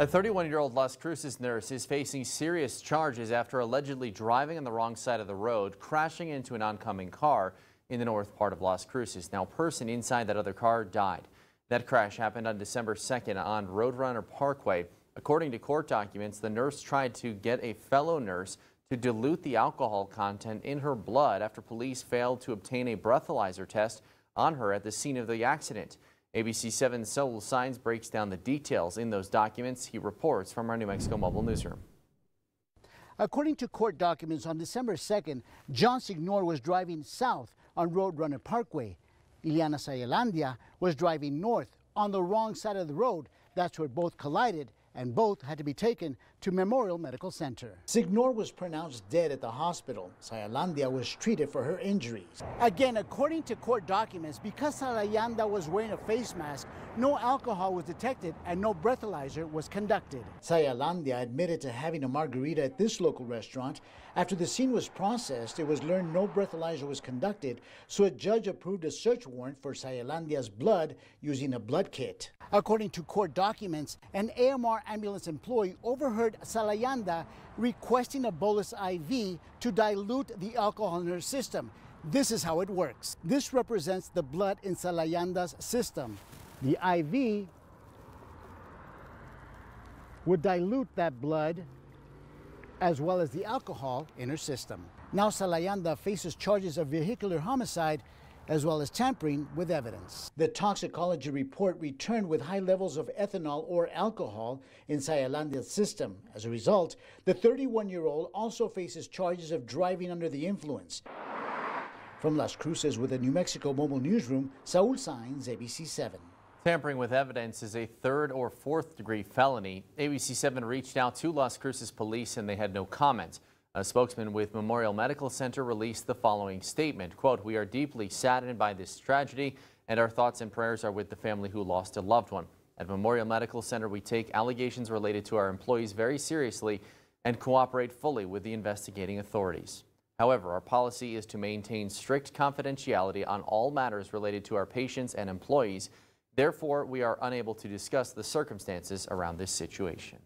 A 31-year-old Las Cruces nurse is facing serious charges after allegedly driving on the wrong side of the road, crashing into an oncoming car in the north part of Las Cruces. Now, a person inside that other car died. That crash happened on December 2nd on Roadrunner Parkway. According to court documents, the nurse tried to get a fellow nurse to dilute the alcohol content in her blood after police failed to obtain a breathalyzer test on her at the scene of the accident. ABC 7 Saul Saenz breaks down the details in those documents. He reports from our New Mexico Mobile Newsroom. According to court documents, on December 2nd, John Signor was driving south on Roadrunner Parkway. Iliana Salayandia was driving north on the wrong side of the road. That's where both collided and both had to be taken to Memorial Medical Center. Signor was pronounced dead at the hospital. Salayandia was treated for her injuries. Again, according to court documents, because Salayandia was wearing a face mask, no alcohol was detected and no breathalyzer was conducted. Salayandia admitted to having a margarita at this local restaurant. After the scene was processed, it was learned no breathalyzer was conducted, so a judge approved a search warrant for Salayandia's blood using a blood kit. According to court documents, an AMR ambulance employee overheard Salayandia requesting a bolus IV to dilute the alcohol in her system. This is how it works. This represents the blood in Salayandia's system. The IV would dilute that blood as well as the alcohol in her system. Now Salayandia faces charges of vehicular homicide as well as tampering with evidence. The toxicology report returned with high levels of ethanol or alcohol in Salayandia's system. As a result, the 31-year-old also faces charges of driving under the influence. From Las Cruces with the New Mexico Mobile Newsroom, Saul Saenz, ABC 7. Tampering with evidence is a third or fourth degree felony. ABC 7 reached out to Las Cruces police and they had no comment. A spokesman with Memorial Medical Center released the following statement, quote, we are deeply saddened by this tragedy and our thoughts and prayers are with the family who lost a loved one. At Memorial Medical Center, we take allegations related to our employees very seriously and cooperate fully with the investigating authorities. However, our policy is to maintain strict confidentiality on all matters related to our patients and employees. Therefore, we are unable to discuss the circumstances around this situation.